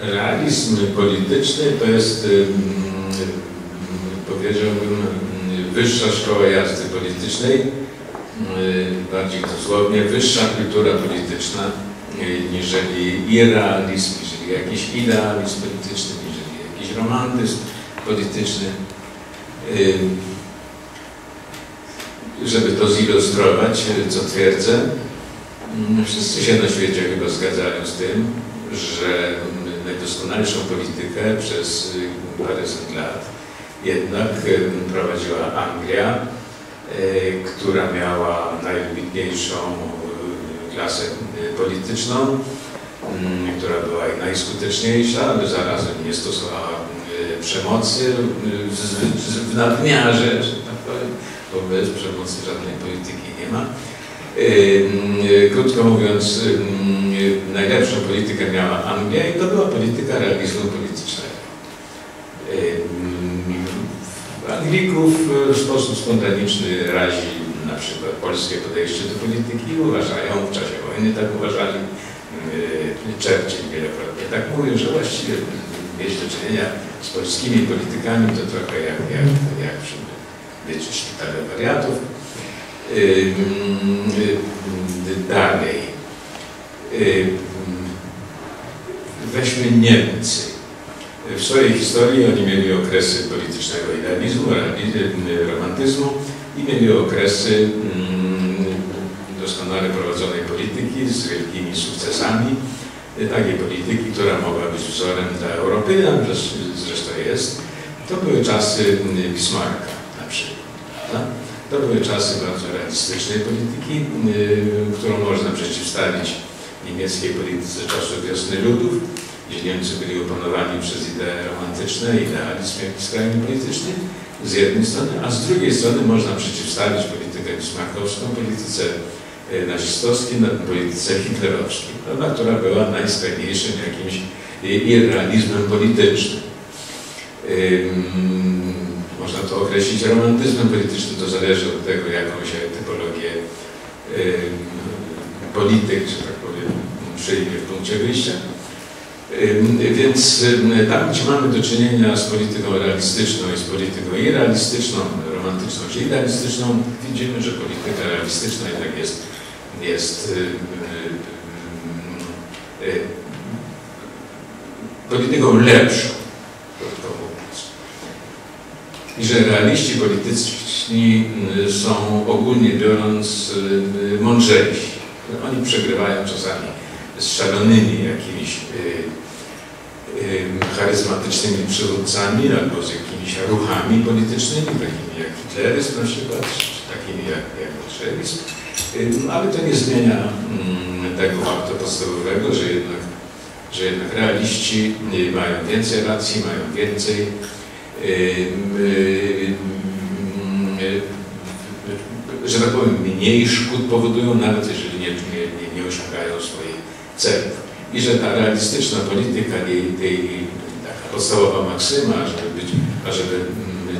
Realizm polityczny to jest, ym, powiedziałbym, wyższa szkoła jazdy politycznej, y, bardziej dosłownie, wyższa kultura polityczna, y, niżeli irrealizm, niżeli jakiś idealizm polityczny, niżeli jakiś romantyzm polityczny. Y, Żeby to zilustrować, co twierdzę, wszyscy się na świecie chyba zgadzają z tym, że najdoskonalszą politykę przez y, paręset lat jednak prowadziła Anglia, y, która miała najwybitniejszą y, klasę y, polityczną, mm, która była najskuteczniejsza, ale zarazem nie stosowała przemocy w nadmiarze, że tak powiem, bo bez przemocy żadnej polityki nie ma. Y, Krótko mówiąc, y, najlepszą politykę miała Anglia i to była polityka realizmu politycznego. Y, Anglików w sposób spontaniczny razi na przykład polskie podejście do polityki, uważają, w czasie wojny tak uważali, Churchill wielokrotnie tak mówił, że właściwie mieć do czynienia z polskimi politykami to trochę jak, jak, jak przy wiecie, szpitale wariatów. Dalej. Weźmy Niemcy. W swojej historii oni mieli okresy politycznego idealizmu, romantyzmu i mieli okresy doskonale prowadzonej polityki z wielkimi sukcesami. Takiej polityki, która mogła być wzorem dla Europy, a zresztą jest. To były czasy Bismarcka przykład. Tak? To były czasy bardzo realistycznej polityki, yy, którą można przeciwstawić niemieckiej polityce czasów wiosny ludów, gdzie Niemcy byli opanowani przez idee romantyczne, idealizm jakiś skrajnie polityczny z jednej strony, a z drugiej strony można przeciwstawić politykę bismarckowską polityce yy, nazistowskiej, polityce hitlerowskiej, prawda, która była najskrajniejszym jakimś irrealizmem politycznym. Można to określić romantyzmem politycznym, to zależy od tego, jaką się typologię y, polityk, że tak powiem, przyjmie w punkcie wyjścia. Więc tam, gdzie mamy do czynienia z polityką realistyczną i z polityką irrealistyczną, romantyczną czy idealistyczną, widzimy, że polityka realistyczna jednak jest, jest polityką lepszą i że realiści polityczni y, są ogólnie biorąc y, mądrzejsi. Oni przegrywają czasami z szalonymi jakimiś y, charyzmatycznymi przywódcami albo z jakimiś ruchami politycznymi, takimi jak hitleryzm na przykład, czy takimi jak, jak bolszewizm. Ale to nie zmienia mm, tego faktu podstawowego, że jednak, że jednak realiści mają więcej racji, mają więcej że tak powiem, mniej szkód powodują, nawet jeżeli nie, nie, nie osiągają swoich celów. I że ta realistyczna polityka, jej, tej, taka podstawowa maksyma, żeby być, ażeby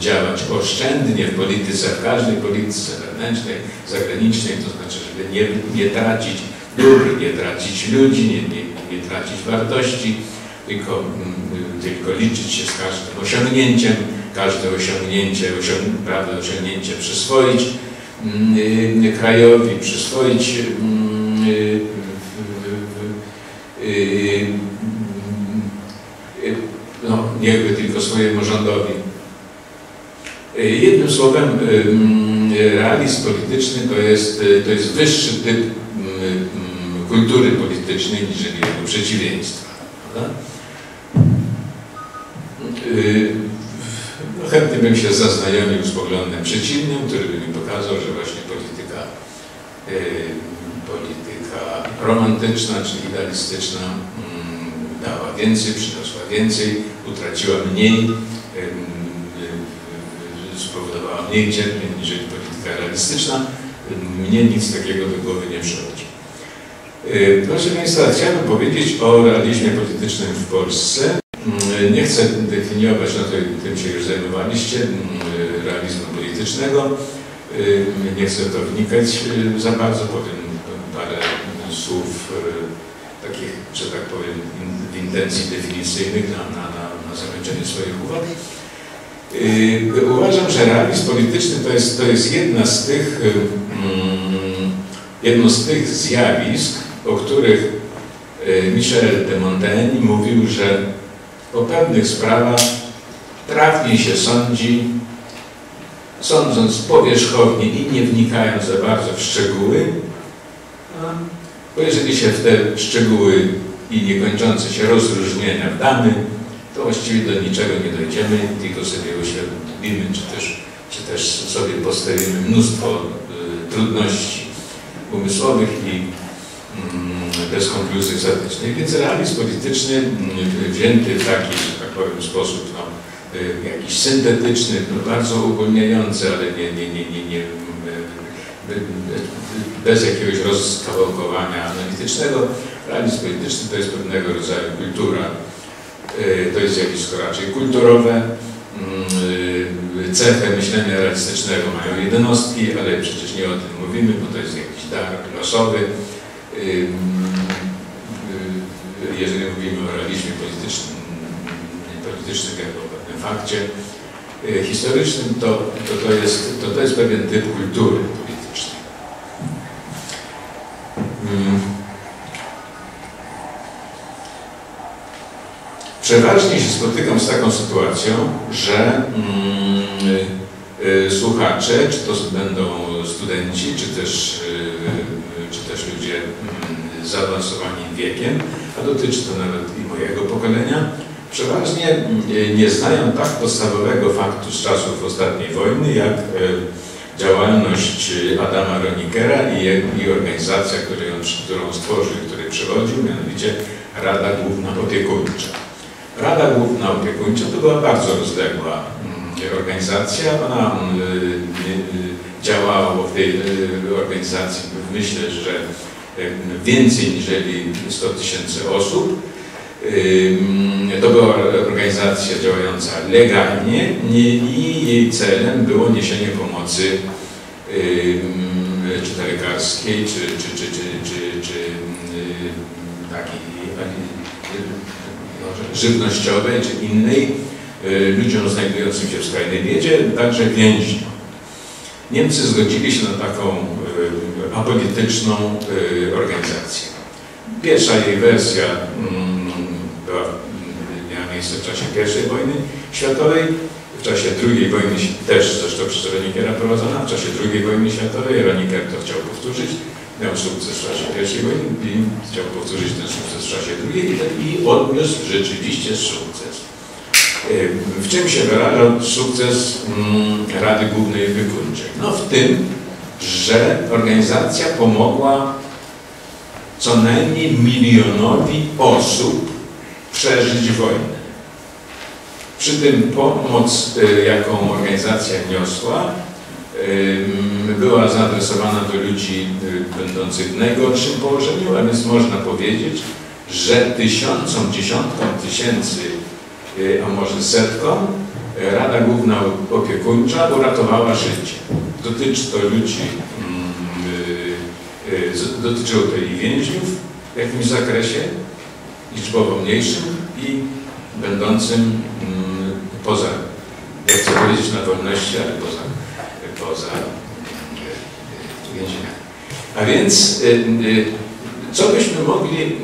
działać oszczędnie w polityce, w każdej polityce wewnętrznej, zagranicznej, to znaczy, żeby nie, nie tracić dóbr, nie tracić ludzi, nie, nie, nie tracić wartości, tylko, tylko liczyć się z każdym osiągnięciem, każde osiągnięcie, osiąg, prawda, osiągnięcie przyswoić yy, krajowi, przyswoić yy, yy, no, niechby tylko swojemu rządowi. Jednym słowem, realizm polityczny to jest, to jest wyższy typ kultury politycznej niż jego przeciwieństwa. Prawda? No, chętnie bym się zaznajomił z poglądem przeciwnym, który by mi pokazał, że właśnie polityka, yy, polityka romantyczna czy idealistyczna yy, dała więcej, przyniosła więcej, utraciła mniej, yy, spowodowała mniej cierpień niż polityka realistyczna. Mnie nic takiego do głowy nie przychodzi. Proszę Państwa, chciałbym powiedzieć o realizmie politycznym w Polsce. Chcę definiować, no to tym się już zajmowaliście, realizmu politycznego. Nie chcę to wnikać za bardzo, powiem parę słów takich, że tak powiem, w intencji definicyjnych na, na, na, na zakończenie swoich uwag. Uważam, że realizm polityczny to jest, to jest jedna z tych, yy, jedno z tych zjawisk, o których Michel de Montaigne mówił, że o pewnych sprawach trafnie się sądzi, sądząc powierzchownie i nie wnikając za bardzo w szczegóły, bo jeżeli się w te szczegóły i niekończące się rozróżnienia wdamy, to właściwie do niczego nie dojdziemy, tylko sobie uświadomimy, czy też, czy też sobie postawimy mnóstwo y, trudności umysłowych i y, bez konkluzji ostatecznych. Więc realizm polityczny y, wzięty w taki, że tak powiem, sposób no, y, jakiś syntetyczny, no, bardzo ogólniający, ale nie, nie, nie, nie, nie bez jakiegoś rozkawałkowania analitycznego. Realizm polityczny to jest pewnego rodzaju kultura. Y, to jest zjawisko raczej kulturowe. Mm, y, cechę myślenia realistycznego mają jednostki, ale przecież nie o tym mówimy, bo to jest jakiś dar losowy. Y, jeżeli mówimy o realizmie politycznym, politycznym jako o pewnym fakcie historycznym, to, to, to, jest, to, to jest pewien typ kultury Mm. Przeważnie się spotykam z taką sytuacją, że mm, y, y, słuchacze, czy to będą studenci, czy też, y, czy też ludzie y, zaawansowani wiekiem, a dotyczy to nawet i mojego pokolenia, przeważnie y, nie znają tak podstawowego faktu z czasów ostatniej wojny, jak y, działalność y, Adama Ronikera i, organizacja, którą stworzył, której przewodził, mianowicie Rada Główna Opiekuńcza. Rada Główna Opiekuńcza to była bardzo rozległa mm, organizacja. Ona y, y, działała w tej organizacji, myślę, że więcej niż 100 tysięcy osób. To była organizacja działająca legalnie i jej celem było niesienie pomocy czy to lekarskiej, czy, czy, czy, czy, czy, czy takiej no, żywnościowej, czy innej y, ludziom znajdującym się w skrajnej biedzie, także więźniom. Niemcy zgodzili się na taką apolityczną organizację. Pierwsza jej wersja była, miała miejsce w czasie I wojny światowej, w czasie II wojny, też zresztą przez Ronikiera prowadzona, w czasie II wojny światowej Roniker to chciał powtórzyć, miał sukces w czasie I wojny i chciał powtórzyć ten sukces w czasie II i odniósł rzeczywiście sukces. W czym się wyrażał sukces mm, Rady Głównej Wykonawczej? No w tym, że organizacja pomogła co najmniej milionowi osób przeżyć wojnę. Przy tym pomoc, y, jaką organizacja niosła, była zaadresowana do ludzi y, będących w najgorszym położeniu, a więc można powiedzieć, że tysiącom, dziesiątkom tysięcy, y, a może setkom, Rada Główna Opiekuńcza uratowała życie. Dotyczy to ludzi, dotyczyło to i więźniów w jakimś zakresie, liczbowo mniejszym i będącym mm, poza, jak chcę powiedzieć, na wolności, ale poza, poza mm, więzieniami. A więc, y, y, co byśmy mogli,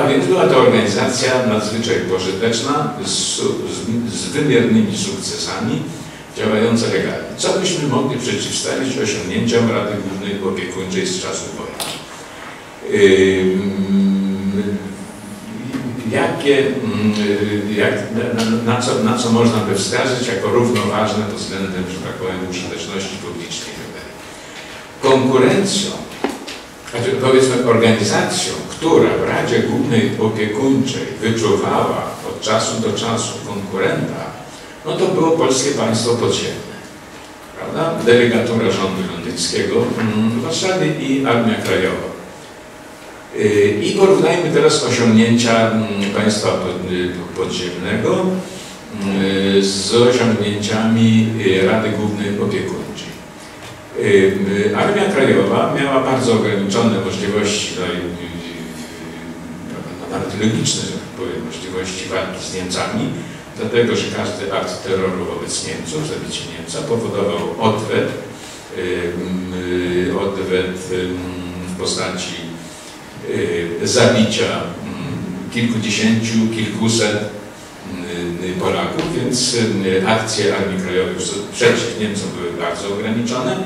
a więc była to organizacja nadzwyczaj pożyteczna, z, z, z wymiernymi sukcesami, działająca legalnie. Co byśmy mogli przeciwstawić osiągnięciom Rady Głównej Opiekuńczej z czasów wojny? jakie, jak, na, na, co, na co można by wskazać jako równoważne pod względem, że tak powiem, użyteczności publicznej. Konkurencją, znaczy powiedzmy organizacją, która w Radzie Głównej Opiekuńczej wyczuwała od czasu do czasu konkurenta, no to było Polskie Państwo Podziemne. Prawda? Delegatura rządu londyńskiego w Warszawie i Armia Krajowa. Y, I porównajmy teraz osiągnięcia mm, państwa y, podziemnego y, z osiągnięciami Rady Głównej Opiekuńczej. Armia Krajowa miała bardzo ograniczone możliwości nawet logiczne, były możliwości walki z Niemcami, dlatego że każdy akt terroru wobec Niemców, zabicie Niemca, powodował odwet, odwet w postaci zabicia kilkudziesięciu, kilkuset Polaków, więc akcje Armii Krajowej przeciw Niemcom były bardzo ograniczone.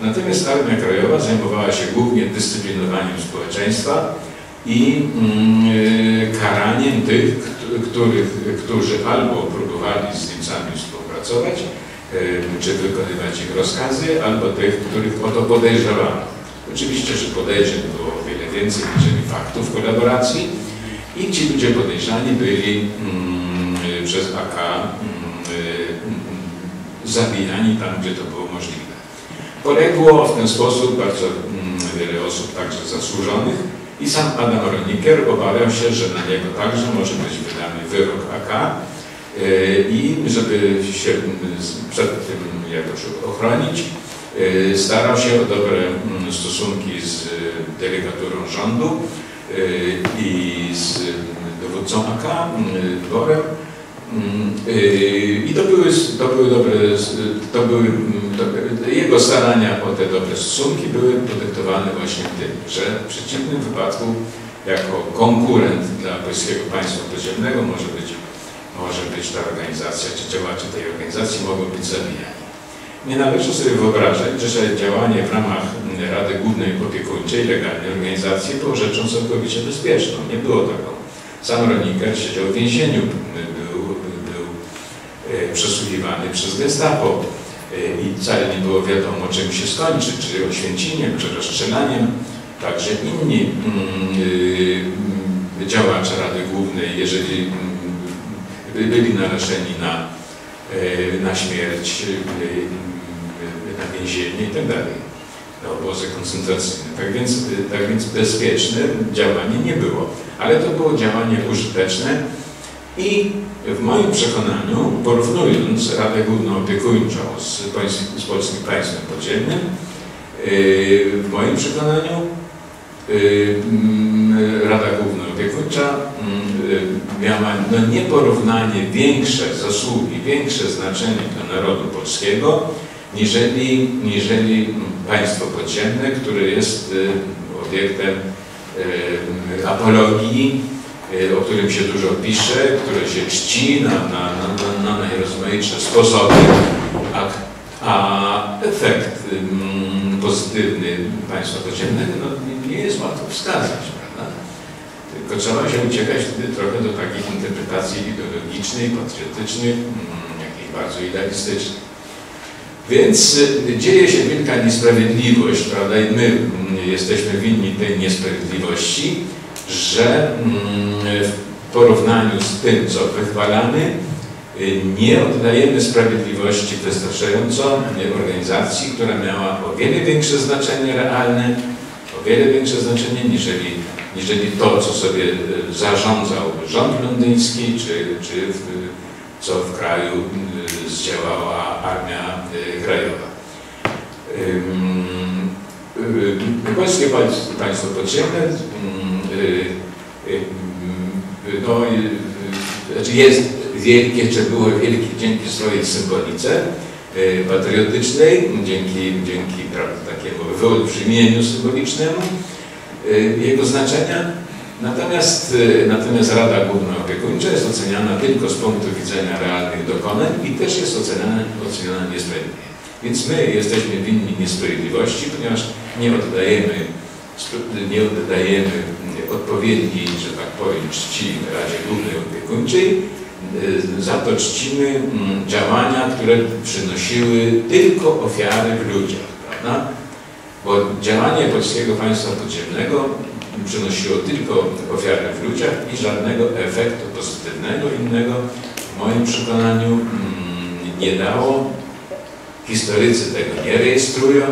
Natomiast Armia Krajowa zajmowała się głównie dyscyplinowaniem społeczeństwa i karaniem tych, których, którzy albo próbowali z Niemcami współpracować, czy wykonywać ich rozkazy, albo tych, których o to podejrzewano. Oczywiście, że podejrzeń było wiele więcej niż faktów kolaboracji i ci ludzie podejrzani byli mm, przez AK mm, zabijani tam, gdzie to było możliwe. Poległo w ten sposób bardzo mm, wiele osób, także zasłużonych i sam Adam Roniker obawiał się, że na niego także może być wydany wyrok AK i żeby się przed tym jakoś ochronić, starał się o dobre stosunki z delegaturą rządu i z dowódcą AK, Borem. I to były, to były dobre, to były, to, jego starania o te dobre stosunki były podyktowane właśnie tym, że w przeciwnym wypadku jako konkurent dla polskiego państwa podziemnego może być, może być ta organizacja, czy działacze tej organizacji mogą być zabijani. Nie należy sobie wyobrażać, że działanie w ramach Rady Głównej Opiekuńczej, legalnej organizacji, było rzeczą całkowicie bezpieczną. Nie było taką. Sam Roniker siedział w więzieniu, przesłuchiwany przez gestapo i wcale nie było wiadomo, czym się skończy, czy oświęciniem, czy rozstrzelaniem. Także inni działacze Rady Głównej, jeżeli byli narażeni na, na śmierć, na więzienie i tak na obozy koncentracyjne. Tak więc, tak więc bezpieczne działanie nie było, ale to było działanie użyteczne i w moim przekonaniu, porównując Radę Główną Opiekuńczą z, z Polskim Państwem Podziemnym, w moim przekonaniu Rada Główna Opiekuńcza miała no, nieporównanie większe zasługi, większe znaczenie dla narodu polskiego, niżeli, niżeli państwo podziemne, które jest obiektem apologii, o którym się dużo pisze, które się czci na, na, na, na najrozmaitsze sposoby, a, a efekt pozytywny państwa podziemnego no, nie jest łatwo wskazać, prawda? Tylko trzeba się uciekać wtedy trochę do takich interpretacji ideologicznych, patriotycznych, jakichś bardzo idealistycznych. Więc dzieje się wielka niesprawiedliwość, prawda, i my jesteśmy winni tej niesprawiedliwości, że w porównaniu z tym, co wychwalamy, nie oddajemy sprawiedliwości wystarczająco organizacji, która miała o wiele większe znaczenie realne, o wiele większe znaczenie niżeli, niżeli to, co sobie zarządzał rząd londyński, czy, czy w, co w kraju zdziałała Armia Krajowa. Polskie państwo podziemne no, znaczy jest wielkie, czy było wielkie dzięki swojej symbolice patriotycznej, dzięki, dzięki prawda, takiemu wyolbrzymieniu symbolicznemu jego znaczenia. Natomiast, natomiast Rada Główna Opiekuńcza jest oceniana tylko z punktu widzenia realnych dokonań i też jest oceniana, oceniana niesprawiedliwie. Więc my jesteśmy winni niesprawiedliwości, ponieważ nie oddajemy, nie oddajemy odpowiedniej, że tak powiem, czci Radzie Głównej Opiekuńczej, za to czcimy działania, które przynosiły tylko ofiary w ludziach, prawda? Bo działanie polskiego państwa podziemnego przynosiło tylko ofiary w ludziach i żadnego efektu pozytywnego innego w moim przekonaniu nie dało. Historycy tego nie rejestrują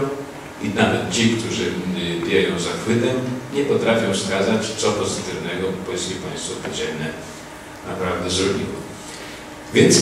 i nawet ci, którzy wieją zachwytem, nie potrafią wskazać, co pozytywnego polskie państwo podziemne naprawdę zrobiło. Więc